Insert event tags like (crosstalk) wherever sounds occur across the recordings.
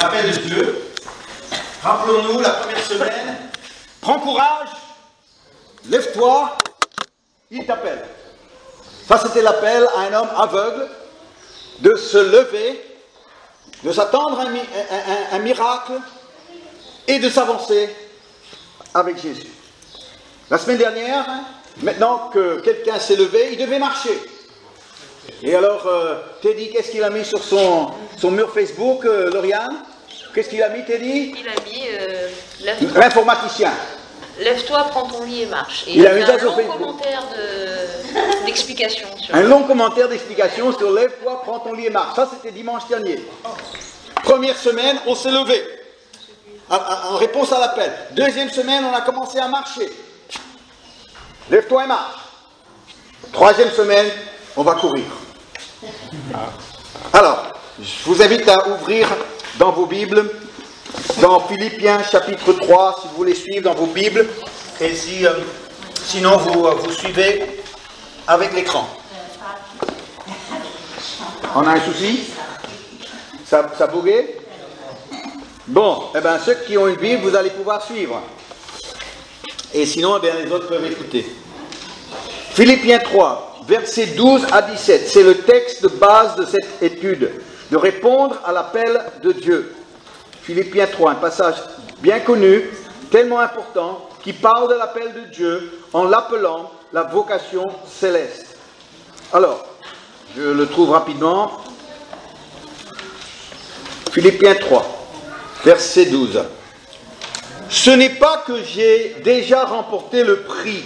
l'appel de Dieu. Rappelons-nous la première semaine. Prends courage, lève-toi, il t'appelle. Ça, c'était l'appel à un homme aveugle de se lever, de s'attendre à un, mi- un- un- un miracle et de s'avancer avec Jésus. La semaine dernière, maintenant que quelqu'un s'est levé, il devait marcher. Et alors, euh, Teddy, qu'est-ce qu'il a mis sur son, son mur Facebook, euh, Lauriane? Qu'est-ce qu'il a mis, Teddy Il a mis euh, lève-toi, L'informaticien. lève-toi, prends ton lit et marche. Et Il a il mis a un sur long Facebook. commentaire de- d'explication sur Un long commentaire d'explication sur lève-toi, prends ton lit et marche. Ça, c'était dimanche dernier. Première semaine, on s'est levé. En réponse à l'appel. Deuxième semaine, on a commencé à marcher. Lève-toi et marche. Troisième semaine, on va courir. Alors, je vous invite à ouvrir dans vos Bibles, dans Philippiens chapitre 3, si vous voulez suivre dans vos Bibles. Et si, euh, sinon, vous, euh, vous suivez avec l'écran. On a un souci? Ça, ça Bon, eh bien, ceux qui ont une Bible, vous allez pouvoir suivre. Et sinon, eh bien, les autres peuvent écouter. Philippiens 3, versets 12 à 17, c'est le texte de base de cette étude, de répondre à l'appel de Dieu. Philippiens 3, un passage bien connu, tellement important, qui parle de l'appel de Dieu en l'appelant la vocation céleste. Alors, je le trouve rapidement. Philippiens 3, verset 12. Ce n'est pas que j'ai déjà remporté le prix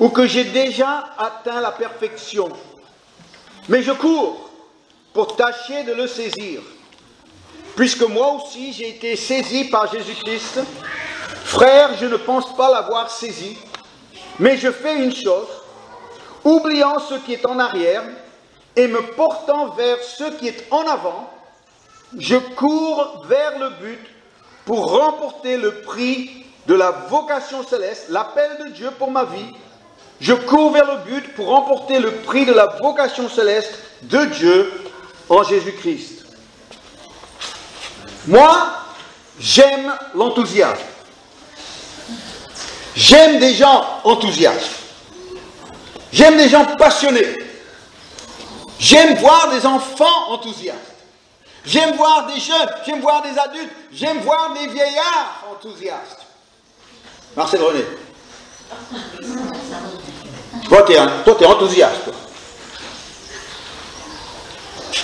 ou que j'ai déjà atteint la perfection, mais je cours pour tâcher de le saisir, puisque moi aussi j'ai été saisi par Jésus-Christ. Frère, je ne pense pas l'avoir saisi, mais je fais une chose, oubliant ce qui est en arrière et me portant vers ce qui est en avant, je cours vers le but pour remporter le prix de la vocation céleste, l'appel de Dieu pour ma vie. Je cours vers le but pour remporter le prix de la vocation céleste de Dieu en Jésus-Christ. Moi, j'aime l'enthousiasme. J'aime des gens enthousiastes. J'aime des gens passionnés. J'aime voir des enfants enthousiastes. J'aime voir des jeunes, j'aime voir des adultes, j'aime voir des vieillards enthousiastes. Marcel René. Toi, tu es, enthousiaste. toi.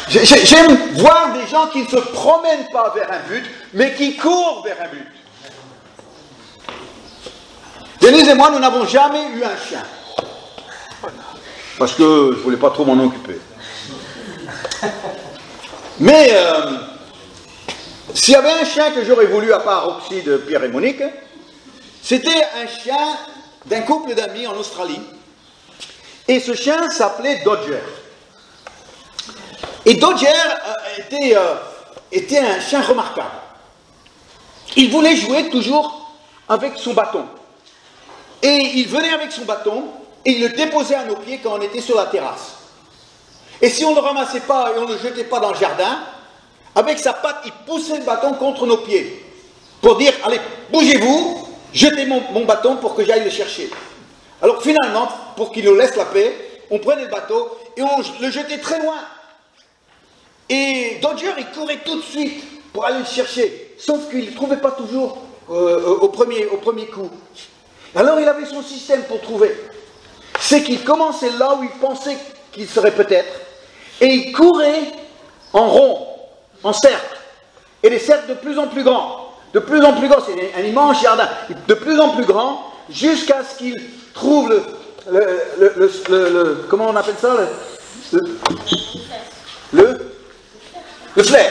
J'ai- j'ai- J'aime voir des gens qui ne se promènent pas vers un but, mais qui courent vers un but. Denise et moi, nous n'avons jamais eu un chien. Parce que je ne voulais pas trop m'en occuper. Mais euh, s'il y avait un chien que j'aurais voulu, à part Roxy de Pierre et Monique, c'était un chien d'un couple d'amis en Australie. Et ce chien s'appelait Dodger. Et Dodger euh, était, euh, était un chien remarquable. Il voulait jouer toujours avec son bâton. Et il venait avec son bâton et il le déposait à nos pieds quand on était sur la terrasse. Et si on ne le ramassait pas et on ne le jetait pas dans le jardin, avec sa patte, il poussait le bâton contre nos pieds pour dire Allez, bougez-vous, jetez mon, mon bâton pour que j'aille le chercher. Alors finalement, pour qu'il nous laisse la paix, on prenait le bateau et on le jetait très loin. Et Dodger, il courait tout de suite pour aller le chercher, sauf qu'il ne trouvait pas toujours euh, au, premier, au premier coup. Alors il avait son système pour trouver. C'est qu'il commençait là où il pensait qu'il serait peut-être, et il courait en rond, en cercle, et des cercles de plus en plus grands, de plus en plus grands, c'est un immense jardin, de plus en plus grand, jusqu'à ce qu'il trouve le- le- le- le- comment on appelle ça, le, le, le, flair.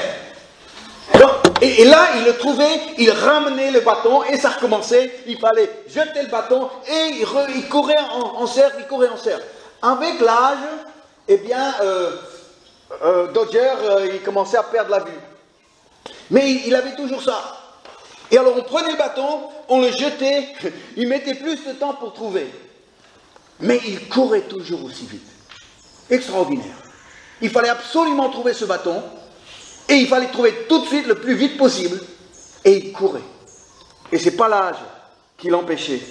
Et, là, il le trouvait, il ramenait le bâton et ça recommençait. Il fallait jeter le bâton et il, courait en, cercle, il courait en cercle. Avec l'âge, eh bien, euh, euh, Dodger, euh, il commençait à perdre la vue. Mais il avait toujours ça. Et alors on prenait le bâton, on le jetait, (laughs) il mettait plus de temps pour trouver. Mais il courait toujours aussi vite. Extraordinaire. Il fallait absolument trouver ce bâton. Et il fallait trouver tout de suite le plus vite possible. Et il courait. Et c'est pas l'âge qui l'empêchait.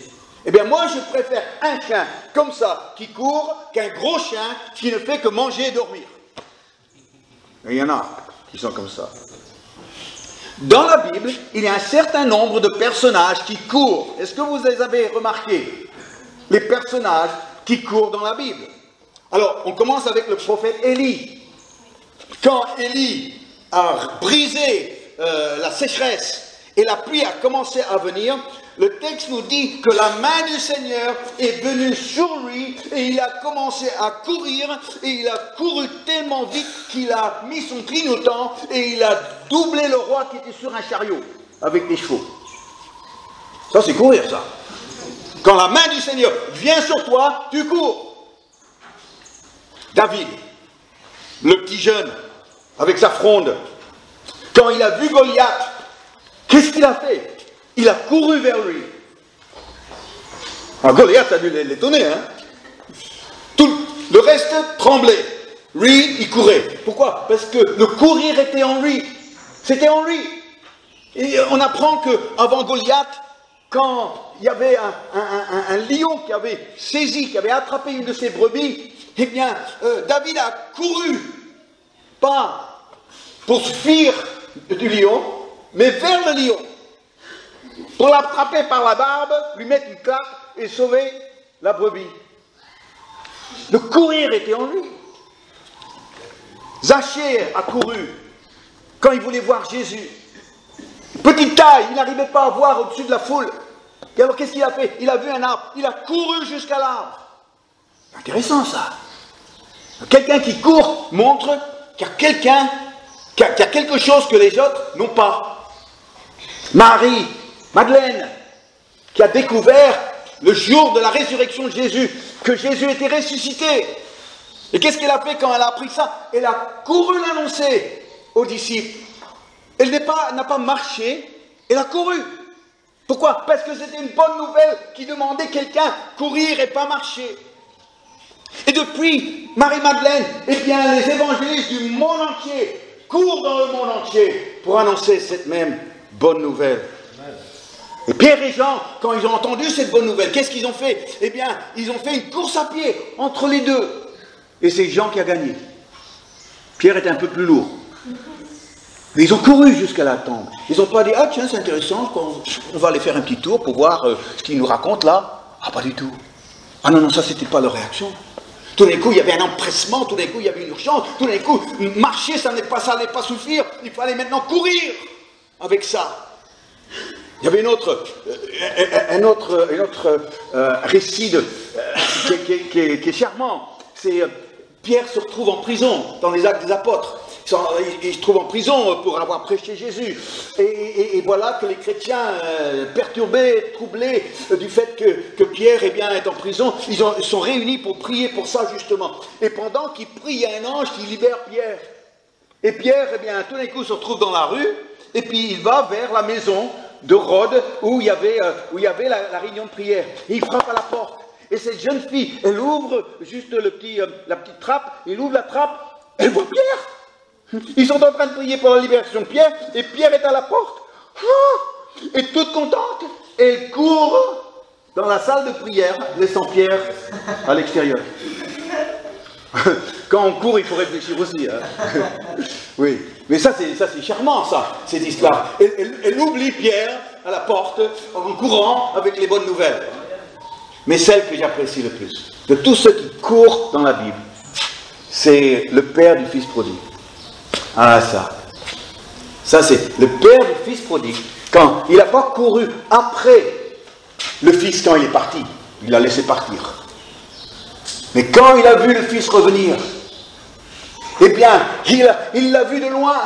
Eh bien, moi, je préfère un chien comme ça, qui court, qu'un gros chien qui ne fait que manger et dormir. Il y en a qui sont comme ça. Dans la Bible, il y a un certain nombre de personnages qui courent. Est-ce que vous les avez remarqués Les personnages qui courent dans la Bible? Alors, on commence avec le prophète Élie. Quand Élie a brisé euh, la sécheresse et la pluie a commencé à venir, le texte nous dit que la main du Seigneur est venue sur lui et il a commencé à courir et il a couru tellement vite qu'il a mis son clignotant et il a doublé le roi qui était sur un chariot avec des chevaux. Ça c'est courir ça. Quand la main du Seigneur vient sur toi, tu cours. David, le petit jeune, avec sa fronde, quand il a vu Goliath, qu'est-ce qu'il a fait? Il a couru vers lui. Alors Goliath a dû l'étonner, hein Tout le reste tremblait. Lui, il courait. Pourquoi? Parce que le courir était en lui. C'était en lui. Et on apprend que avant Goliath, quand il y avait un, lion qui avait saisi, qui avait attrapé une de ses brebis, eh bien, euh, David a couru, pas pour fuir du lion, mais vers le lion, pour l'attraper par la barbe, lui mettre une claque et sauver la brebis. Le courir était en lui. Zachée a couru quand il voulait voir Jésus. Petite taille, il n'arrivait pas à voir au-dessus de la foule. Et alors qu'est-ce qu'il a fait? Il a vu un arbre, il a couru jusqu'à l'arbre. Intéressant ça. Quelqu'un qui court montre qu'il y a quelqu'un qui, a quelque chose que les autres n'ont pas. Marie, Madeleine, qui a découvert le jour de la résurrection de Jésus, que Jésus était ressuscité. Et qu'est-ce qu'elle a fait quand elle a appris ça? Elle a couru l'annoncer aux disciples. Elle n'a pas, pas marché, elle a couru. Pourquoi? Parce que c'était une bonne nouvelle qui demandait quelqu'un courir et pas marcher. Et depuis Marie-Madeleine, eh bien, les évangélistes du monde entier courent dans le monde entier pour annoncer cette même bonne nouvelle. Et Pierre et Jean, quand ils ont entendu cette bonne nouvelle, qu'est-ce qu'ils ont fait? Eh bien, ils ont fait une course à pied entre les deux. Et c'est Jean qui a gagné. Pierre était un peu plus lourd. Mais ils ont couru jusqu'à la tombe. Ils n'ont pas dit Ah, tiens, c'est intéressant, on va aller faire un petit tour pour voir euh, ce qu'ils nous racontent là. Ah, pas du tout. Ah non, non, ça, c'était pas leur réaction. Tout d'un coup, il y avait un empressement, tout d'un coup, il y avait une urgence, tout d'un coup, marcher, ça n'allait pas, suffire, il fallait maintenant courir avec ça. Il y avait euh, un autre, euh, récit qui, est charmant. C'est Pierre se retrouve en prison dans les actes des apôtres il, se trouve en prison pour avoir prêché Jésus. Et, voilà que les chrétiens, euh, perturbés, troublés du fait que, Pierre eh bien, est en prison, ils, sont réunis pour prier pour ça justement. Et pendant qu'ils prient, il y a un ange qui libère Pierre. Et Pierre, eh bien, tout d'un coup, se retrouve dans la rue, et puis il va vers la maison de Rhodes où il y avait, euh, où il y avait la, réunion de prière. Il frappe à la porte. Et cette jeune fille, elle ouvre juste le petit, euh, la petite trappe, il ouvre la trappe, elle voit Pierre. Ils sont en train de prier pour la libération de Pierre, et Pierre est à la porte. Oh, et toute contente, elle court dans la salle de prière, laissant Pierre à l'extérieur. Quand on court, il faut réfléchir aussi. Hein. (laughs) Oui, mais ça c'est, charmant, ça, cette histoire. Elle, oublie Pierre à la porte en courant avec les bonnes nouvelles. Mais celle que j'apprécie le plus, de tous ceux qui courent dans la Bible, c'est le père du fils prodigue. Ah, ça. Ça, c'est le père du fils prodigue. Quand il n'a pas couru après le fils quand il est parti, il l'a laissé partir. Mais quand il a vu le fils revenir, eh bien, il l'a vu de loin.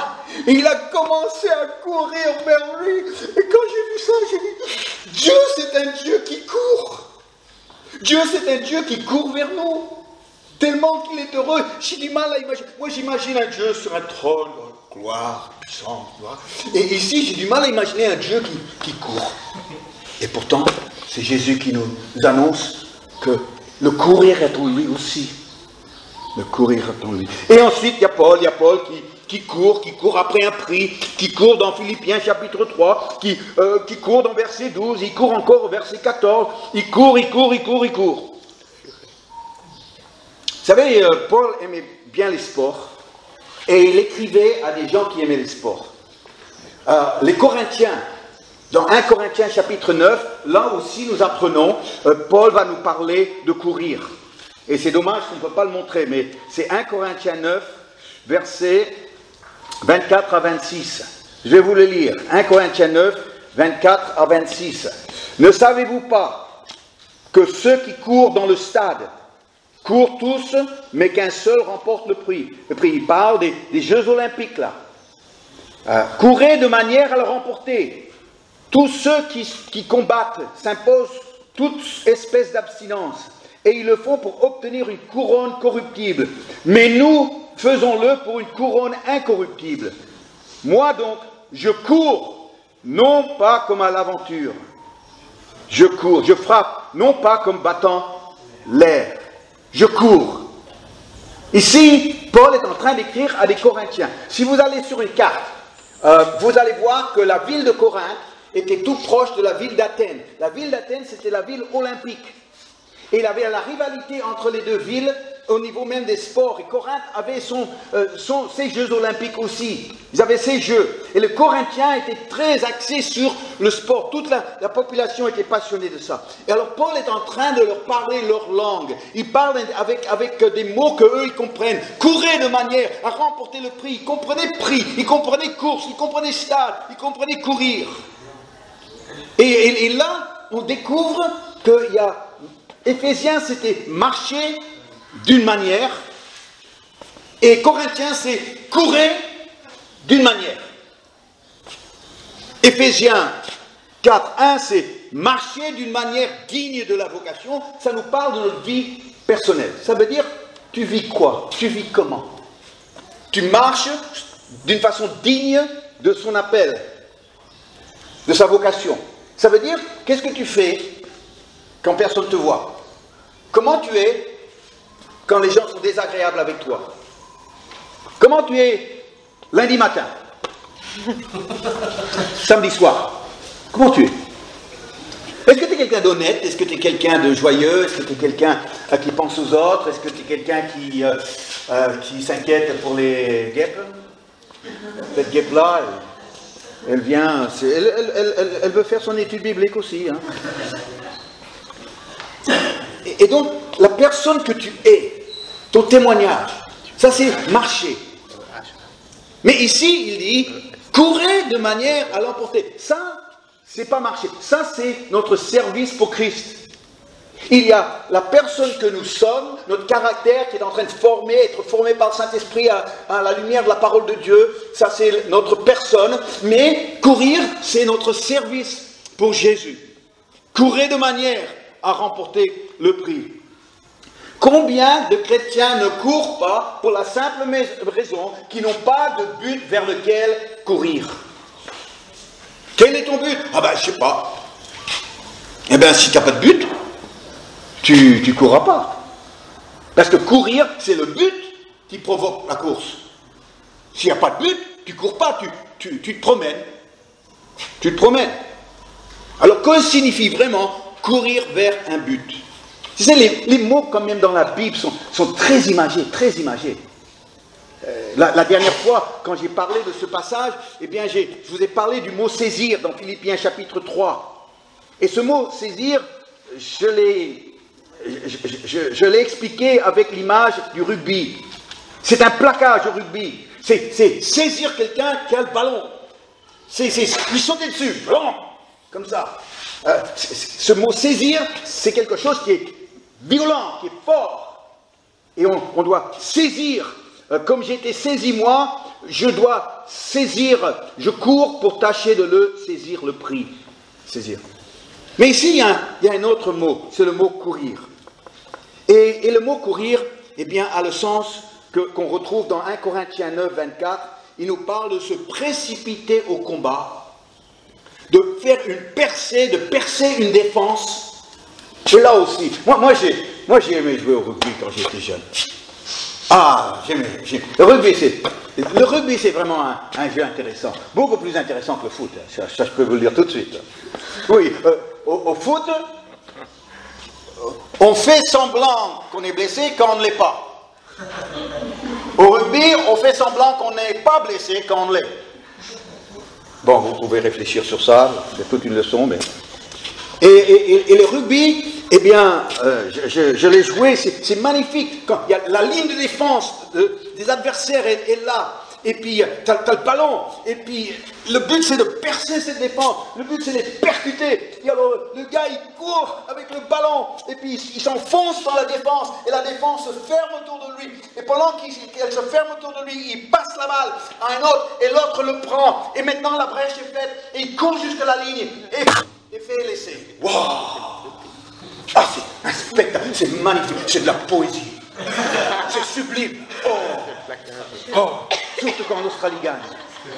Il a commencé à courir vers lui. Et quand j'ai vu ça, j'ai dit, Dieu, c'est un Dieu qui court. Dieu, c'est un Dieu qui court vers nous. Tellement qu'il est heureux, j'ai du mal à imaginer. Moi, j'imagine un Dieu sur un trône, gloire, puissance. Et ici, j'ai du mal à imaginer un Dieu qui, court. Et pourtant, c'est Jésus qui nous annonce que le courir est en lui aussi. Le courir est en lui. Et ensuite, il y a Paul, il y a Paul qui, qui court, qui court après un prix, qui court dans Philippiens chapitre 3, qui, euh, qui court dans verset 12, il court encore au verset 14, il court, il court, il court, il court. Vous savez, euh, Paul aimait bien les sports et il écrivait à des gens qui aimaient les sports. Euh, les Corinthiens, dans 1 Corinthiens chapitre 9, là aussi nous apprenons, euh, Paul va nous parler de courir. Et c'est dommage qu'on ne peut pas le montrer, mais c'est 1 Corinthiens 9, versets 24 à 26. Je vais vous le lire. 1 Corinthiens 9, 24 à 26. Ne savez-vous pas que ceux qui courent dans le stade, courent tous, mais qu'un seul remporte le prix. Le prix, il parle des, Jeux olympiques là. Euh, courez de manière à le remporter. Tous ceux qui, qui combattent s'imposent toute espèce d'abstinence, et ils le font pour obtenir une couronne corruptible. Mais nous, faisons-le pour une couronne incorruptible. Moi donc, je cours, non pas comme à l'aventure. Je cours, je frappe, non pas comme battant l'air je cours. Ici, Paul est en train d'écrire à des Corinthiens. Si vous allez sur une carte, euh, vous allez voir que la ville de Corinthe était tout proche de la ville d'Athènes. La ville d'Athènes, c'était la ville olympique. Et il avait la rivalité entre les deux villes au niveau même des sports. Et Corinthe avait euh, son, ses Jeux olympiques aussi. Ils avaient ses Jeux. Et le Corinthien était très axé sur le sport. Toute la, population était passionnée de ça. Et alors Paul est en train de leur parler leur langue. Il parle avec, avec des mots que eux ils comprennent. Courez de manière à remporter le prix. Il comprenait prix, il comprenait course, il comprenait stade, il comprenait courir. Et, et là, on découvre qu'il y a Éphésiens, c'était marcher d'une manière, et Corinthiens, c'est courir d'une manière. Éphésiens 4, 1, c'est marcher d'une manière digne de la vocation. Ça nous parle de notre vie personnelle. Ça veut dire, tu vis quoi? Tu vis comment? Tu marches d'une façon digne de son appel, de sa vocation. Ça veut dire, qu'est-ce que tu fais quand personne ne te voit? Comment tu es quand les gens sont désagréables avec toi Comment tu es lundi matin (laughs) Samedi soir Comment tu es Est-ce que tu es quelqu'un d'honnête Est-ce que tu es quelqu'un de joyeux Est-ce que tu es quelqu'un euh, qui pense aux autres Est-ce que tu es quelqu'un qui, euh, euh, qui s'inquiète pour les guêpes Cette guêpe-là, elle, vient, elle, veut faire son étude biblique aussi. Hein. Et donc, la personne que tu es, ton témoignage, ça c'est marcher. Mais ici, il dit, courez de manière à l'emporter. Ça, c'est pas marcher. Ça, c'est notre service pour Christ. Il y a la personne que nous sommes, notre caractère qui est en train de former, être formé par le Saint-Esprit à, à, la lumière de la parole de Dieu. Ça, c'est notre personne. Mais courir, c'est notre service pour Jésus. Courez de manière à remporter le prix. Combien de chrétiens ne courent pas pour la simple raison qu'ils n'ont pas de but vers lequel courir? Quel est ton but? Ah ben, je sais pas. Eh bien, si tu n'as pas de but, tu ne courras pas. Parce que courir, c'est le but qui provoque la course. S'il n'y a pas de but, tu cours pas, tu, tu te promènes. Tu te promènes. Alors, que signifie vraiment courir vers un but? Tu sais, les, mots quand même dans la Bible sont, sont très imagés, très imagés. Euh, la, dernière fois, quand j'ai parlé de ce passage, eh bien, je vous ai parlé du mot saisir dans Philippiens chapitre 3. Et ce mot saisir, je l'ai, je, l'ai expliqué avec l'image du rugby. C'est un plaquage au rugby. C'est, saisir quelqu'un qui a le ballon. C'est, lui sauter dessus, comme ça. Euh, ce mot saisir, c'est quelque chose qui est violent, qui est fort. Et on, doit saisir, euh, comme j'ai été saisi moi, je dois saisir, je cours pour tâcher de le saisir, le prix. Saisir. Mais ici, il y a un, autre mot, c'est le mot courir. Et, le mot courir, eh bien, a le sens qu'on retrouve dans 1 Corinthiens 9, 24. Il nous parle de se précipiter au combat de faire une percée, de percer une défense. Et là aussi, moi, moi j'ai moi, j'ai aimé jouer au rugby quand j'étais jeune. Ah, j'aimais. Le rugby, c'est le rugby, c'est vraiment un, jeu intéressant, beaucoup plus intéressant que le foot. Ça, je peux vous le dire tout de suite. Oui, euh, au, foot, on fait semblant qu'on est blessé quand on ne l'est pas. Au rugby, on fait semblant qu'on n'est pas blessé quand on l'est. Bon, vous pouvez réfléchir sur ça, c'est toute une leçon, mais. Et, le rugby, eh bien, euh, je, l'ai joué, c'est magnifique. La ligne de défense des adversaires est là, et puis tu as, le ballon, et puis le but c'est de percer cette défense, le but c'est de percuter. Et alors le gars il court avec le ballon, et puis il s'enfonce dans la défense, et la défense se ferme autour de lui. Et pendant qu'elle se ferme autour de lui, il passe la balle à un autre, et l'autre le prend. Et maintenant la brèche est faite, et il court jusqu'à la ligne, et, fait l'essai. Waouh Ah, c'est un spectacle, c'est magnifique, c'est de la poésie. C'est sublime. Oh. oh. Surtout quand l'Australie gagne.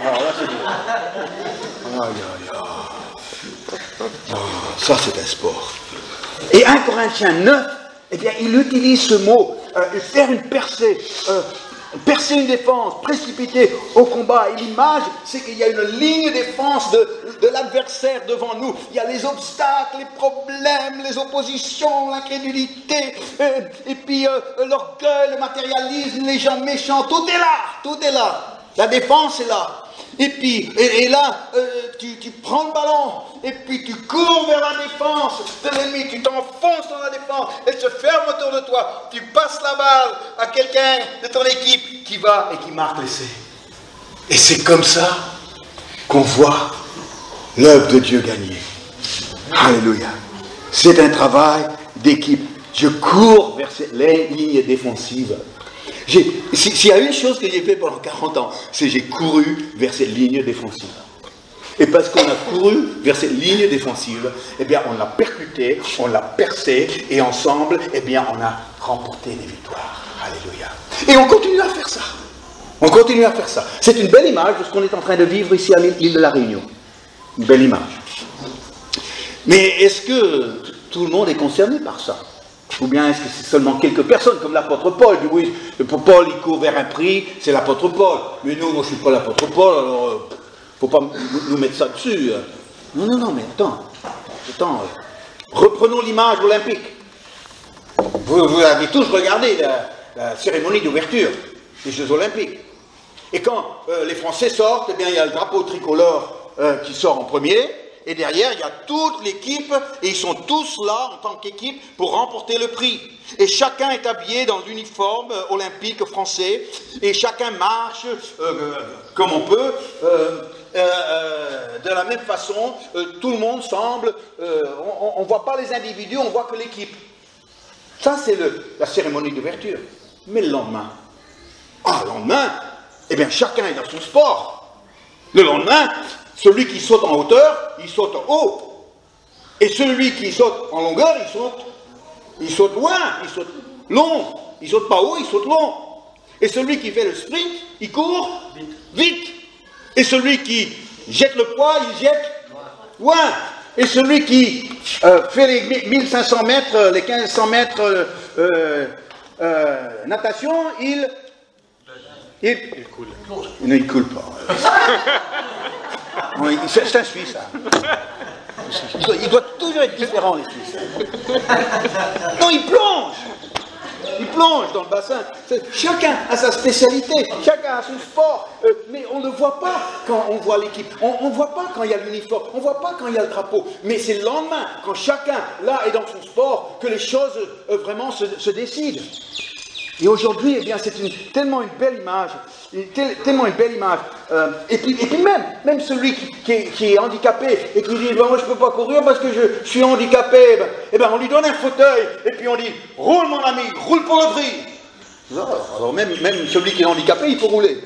Alors là, c'est beau. Aïe, aïe, aïe. Oh, ça, c'est un sport. Et 1 Corinthiens 9, eh bien, il utilise ce mot, euh, faire une percée. Euh, percer une défense, précipiter au combat. Et l'image, c'est qu'il y a une ligne de défense de, l'adversaire devant nous. Il y a les obstacles, les problèmes, les oppositions, l'incrédulité, et, puis euh, l'orgueil, le matérialisme, les gens méchants. Tout est là, tout est là. La défense est là. Et puis, et, là, euh, tu, prends le ballon, et puis tu cours vers la défense de l'ennemi, tu t'enfonces dans la défense, elle se ferme autour de toi, tu passes la balle à quelqu'un de ton équipe qui va et qui marque l'essai. Et c'est comme ça qu'on voit l'œuvre de Dieu gagner. Alléluia. C'est un travail d'équipe. Je cours vers les lignes défensives s'il y a une chose que j'ai fait pendant 40 ans, c'est j'ai couru vers cette ligne défensive. Et parce qu'on a couru vers cette ligne défensive, eh bien, on l'a percuté, on l'a percé, et ensemble, eh bien, on a remporté des victoires. Alléluia. Et on continue à faire ça. On continue à faire ça. C'est une belle image de ce qu'on est en train de vivre ici à l'île de la Réunion. Une belle image. Mais est-ce que tout le monde est concerné par ça? Ou bien est-ce que c'est seulement quelques personnes, comme l'apôtre Paul dit oui, Paul il court vers un prix, c'est l'apôtre Paul. Mais nous, moi je ne suis pas l'apôtre Paul, alors il euh, ne faut pas nous mettre ça dessus. Non, non, non, mais attends, attends. Reprenons l'image olympique. Vous, avez tous regardé la, cérémonie d'ouverture des Jeux olympiques. Et quand euh, les Français sortent, eh bien il y a le drapeau tricolore euh, qui sort en premier. Et derrière, il y a toute l'équipe, et ils sont tous là en tant qu'équipe pour remporter le prix. Et chacun est habillé dans l'uniforme euh, olympique français, et chacun marche euh, comme on peut. Euh, de la même façon, tout le monde semble, on ne voit pas les individus, on voit que l'équipe. Ça, c'est la cérémonie d'ouverture. Mais le lendemain, ah, le lendemain, eh bien, chacun est dans son sport. Le lendemain, celui qui saute en hauteur, il saute haut. Et celui qui saute en longueur, il saute, il saute loin, il saute long. Il saute pas haut, il saute long. Et celui qui fait le sprint, il court vite. Et celui qui jette le poids, il jette loin. Et celui qui euh, fait les 1500 mètres, les 1500 mètres euh, euh, natation, il, il, il coule. Il coule pas. (laughs) c'est un Suisse. Il doit toujours être différent, les Suisses. Non, il plonge. Il plonge dans le bassin. Chacun a sa spécialité, chacun a son sport. Euh, mais on ne voit pas quand on voit l'équipe. On ne voit pas quand il y a l'uniforme. On ne voit pas quand il y a le drapeau. Mais c'est le lendemain, quand chacun, là, est dans son sport, que les choses euh, vraiment se décident. Et aujourd'hui, eh bien, c'est tellement une belle image, tellement une belle image. Euh, et, puis, même, même celui qui, est, handicapé et qui dit, ben, moi je ne peux pas courir parce que je, suis handicapé, ben, eh ben, on lui donne un fauteuil et puis on dit, roule mon ami, roule pour le prix. Alors même, même celui qui est handicapé, il faut rouler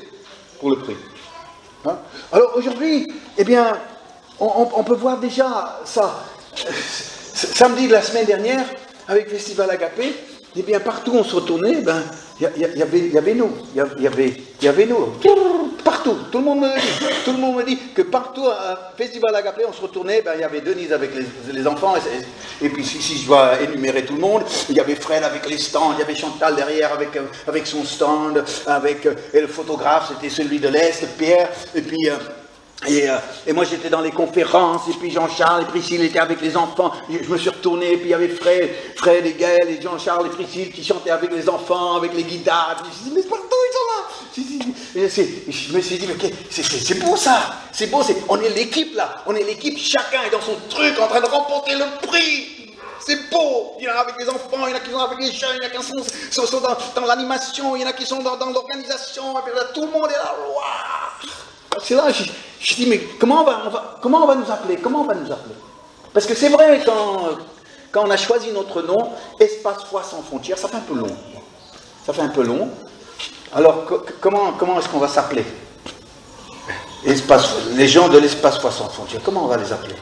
pour le prix. Hein? Alors aujourd'hui, eh bien, on, on, peut voir déjà ça. (laughs) Samedi de la semaine dernière, avec Festival Agapé, eh bien, partout où on se retournait, ben, il il y y avait nous, il y avait, nous, partout. Tout le monde me dit, tout le monde me dit que partout à Festival Agapé, on se retournait, ben, il y avait Denise avec les, enfants, et, puis si, si je dois énumérer tout le monde, il y avait Fred avec les stands, il y avait Chantal derrière avec, euh, avec son stand, avec, euh, et le photographe, c'était celui de l'Est, Pierre, et puis... euh, et, euh, et moi j'étais dans les conférences, et puis Jean-Charles et Priscille étaient avec les enfants. Je, me suis retourné, et puis il y avait Fred, Fred et Gaël et Jean-Charles et Priscille qui chantaient avec les enfants, avec les guitares. Je me suis dit, mais partout ils sont là. Je me suis dit, mais c'est- beau ça. C'est beau, on est l'équipe là, on est l'équipe, chacun est dans son truc en train de remporter le prix. C'est beau. Il y en a avec les enfants, il y en a qui sont avec les jeunes, il y en a qui sont, dans, l'animation, il y en a qui sont dans, l'organisation, tout le monde est là. C'est là, je, dis, mais comment on, va, comment on va nous appeler? Comment on va nous appeler? Parce que c'est vrai, quand, quand on a choisi notre nom, Espace Foi sans frontières, ça fait un peu long. Ça fait un peu long. Alors, co- comment, comment est-ce qu'on va s'appeler? Les gens de l'espace Foi sans frontières, comment on va les appeler?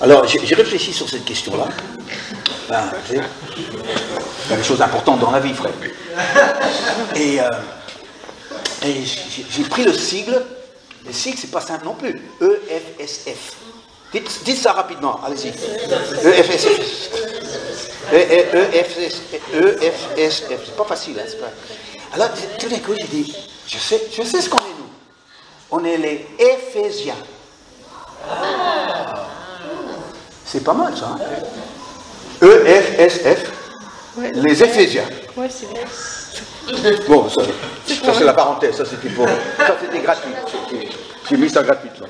Alors, j'ai réfléchi sur cette question-là. Ben, des choses importantes dans la vie, frère. Et, euh, et j'ai pris le sigle. Le sigle, c'est pas simple non plus. E EFSF. Dites, dites ça rapidement, allez-y. E EFSF. EFSF. EFSF. C'est pas facile, hein, pas. Alors, tout d'un coup, j'ai dit, je sais, je sais ce qu'on est, nous. On est les Éphésiens. C'est pas mal, ça. hein. EFSF. Les Éphésiens. Ouais, c'est vrai. (laughs) Bon, ça, c'est la parenthèse, ça c'était pour. Ça c'était gratuit. J'ai mis ça gratuitement.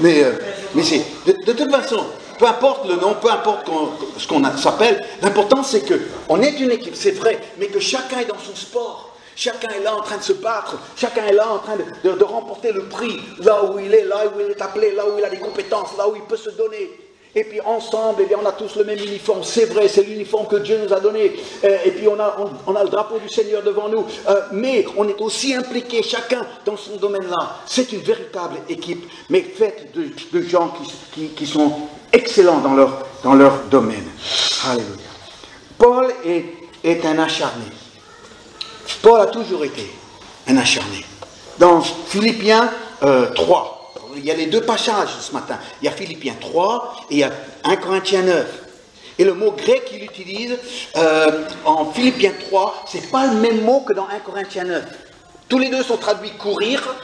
Mais, euh, mais c'est. De, toute façon, peu importe le nom, peu importe ce qu'on s'appelle, l'important c'est que on est une équipe, c'est vrai, mais que chacun est dans son sport. Chacun est là en train de se battre, chacun est là en train de, de- de remporter le prix, là où il est, là où il est appelé, là où il a des compétences, là où il peut se donner. Et puis ensemble, eh bien, on a tous le même uniforme. C'est vrai, c'est l'uniforme que Dieu nous a donné. Euh, et puis on a, on, a le drapeau du Seigneur devant nous. Euh, mais on est aussi impliqués, chacun dans son domaine-là. C'est une véritable équipe, mais faite de, gens qui, qui- sont excellents dans leur, dans leur domaine. Alléluia. Paul est, est un acharné. Paul a toujours été un acharné. Dans Philippiens euh, 3, il y a les deux passages ce matin. Il y a Philippiens 3 et il y a 1 Corinthiens 9. Et le mot grec qu'il utilise euh, en Philippiens 3, c'est pas le même mot que dans 1 Corinthiens 9. Tous les deux sont traduits courir,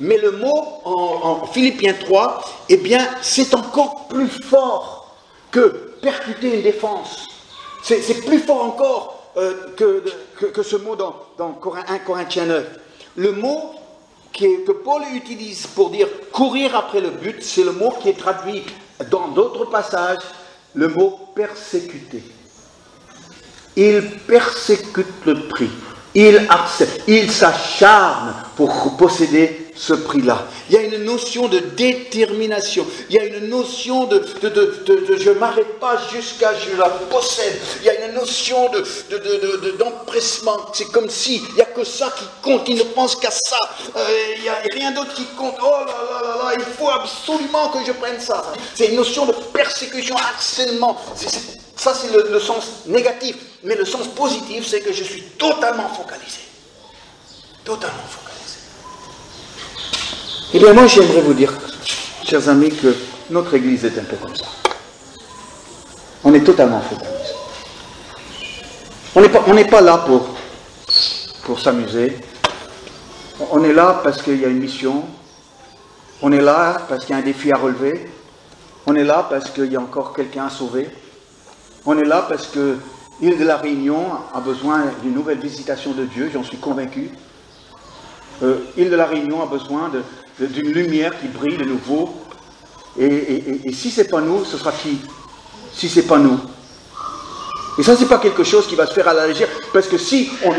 mais le mot en, en Philippiens 3, eh bien, c'est encore plus fort que percuter une défense. C'est plus fort encore euh, que, ce mot dans, dans Corin- 1 Corinthiens 9. Le mot que Paul utilise pour dire courir après le but, c'est le mot qui est traduit dans d'autres passages, le mot persécuter. Il persécute le prix. Il accepte, il s'acharne pour posséder ce prix-là. Il y a une notion de détermination. Il y a une notion de, de, de- de- je ne m'arrête pas jusqu'à je la possède. Il y a une notion de, de- de- de- de- d'empressement. C'est comme si il n'y a que ça qui compte. Il ne pense qu'à ça. Euh, il n'y a rien d'autre qui compte. Oh là là là là, il faut absolument que je prenne ça. C'est une notion de persécution, harcèlement. Ça, c'est le sens négatif. Mais le sens positif, c'est que je suis totalement focalisé. Totalement focalisé. Eh bien, moi, j'aimerais vous dire, chers amis, que notre Église est un peu comme ça. On est totalement focalisé. On n'est pas, on pas là pour, pour s'amuser. On est là parce qu'il y a une mission. On est là parce qu'il y a un défi à relever. On est là parce qu'il y a encore quelqu'un à sauver. On est là parce que l'île de la Réunion a besoin d'une nouvelle visitation de Dieu, j'en suis convaincu. Euh, de la Réunion a besoin de- d'une lumière qui brille de nouveau. Et, si c'est pas nous, ce sera qui? Si c'est pas nous. Et ça, c'est pas quelque chose qui va se faire à la légère, parce que si on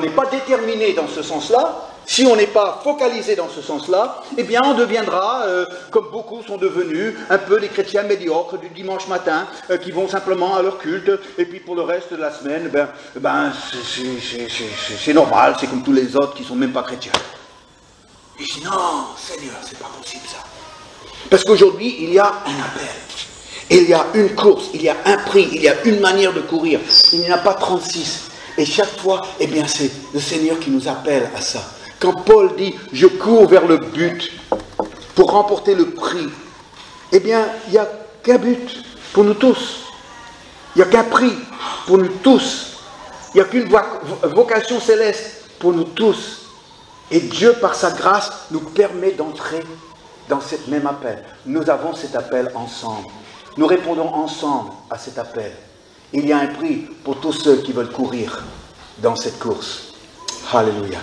ne- n'est pas déterminé dans ce sens-là, si on n'est pas focalisé dans ce sens-là, eh bien, on deviendra, euh, comme beaucoup sont devenus, un peu des chrétiens médiocres du dimanche matin, euh, qui vont simplement à leur culte, et puis pour le reste de la semaine, ben, ben, c'est- normal, c'est comme tous les autres qui sont même pas chrétiens. Et je dis, non, Seigneur, c'est pas possible ça. Parce qu'aujourd'hui, il y a un appel. Il y a une course, il y a un prix, il y a une manière de courir. Il n'y en a pas 36. Et chaque fois, eh bien, c'est le Seigneur qui nous appelle à ça. Quand Paul dit, je cours vers le but pour remporter le prix, eh bien, il n'y a qu'un but pour nous tous. Il n'y a qu'un prix pour nous tous. Il n'y a qu'une vocation céleste pour nous tous. Et Dieu, par sa grâce, nous permet d'entrer dans ce même appel. Nous avons cet appel ensemble. Nous répondons ensemble à cet appel. Il y a un prix pour tous ceux qui veulent courir dans cette course. Alléluia.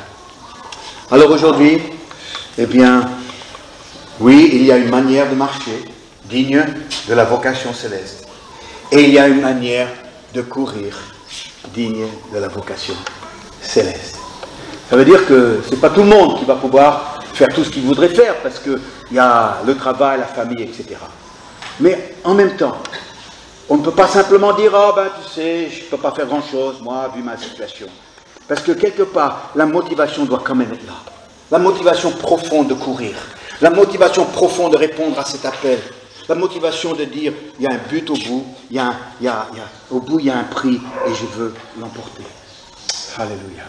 Alors aujourd'hui, eh bien, oui, il y a une manière de marcher digne de la vocation céleste. Et il y a une manière de courir digne de la vocation céleste. Ça veut dire que ce n'est pas tout le monde qui va pouvoir faire tout ce qu'il voudrait faire parce qu'il y a le travail, la famille, etc. Mais en même temps, on ne peut pas simplement dire Ah ben tu sais, je ne peux pas faire grand-chose, moi, vu ma situation. Parce que quelque part, la motivation doit quand même être là. La motivation profonde de courir. La motivation profonde de répondre à cet appel. La motivation de dire il y a un but au bout, il y a, au bout il y a un prix et je veux l'emporter. Alléluia.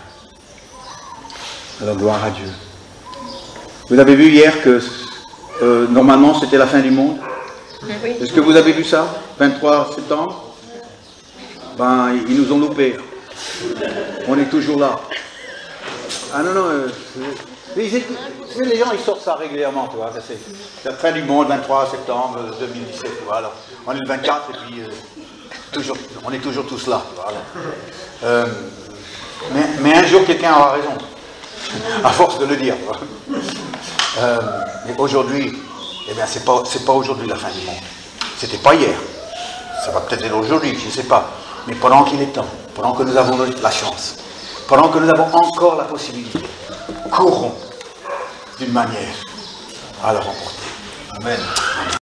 Alors gloire à Dieu. Vous avez vu hier que euh, normalement c'était la fin du monde? Est-ce que vous avez vu ça? 23 septembre? Ben, ils nous ont loupés. On est toujours là. Ah non, non, euh, les, gens ils sortent ça régulièrement, tu vois. C'est la fin du monde, 23 septembre 2017, tu vois. Alors, on est le 24 et puis euh, toujours, on est toujours tous là. Euh, mais, mais, un jour, quelqu'un aura raison, à force de le dire. mais aujourd'hui, eh bien, c'est pas, pas aujourd'hui la fin du monde. C'était pas hier. Ça va peut-être être aujourd'hui, je ne sais pas. Mais pendant qu'il est temps, pendant que nous avons la chance, pendant que nous avons encore la possibilité, courons d'une manière à le remporter. Amen.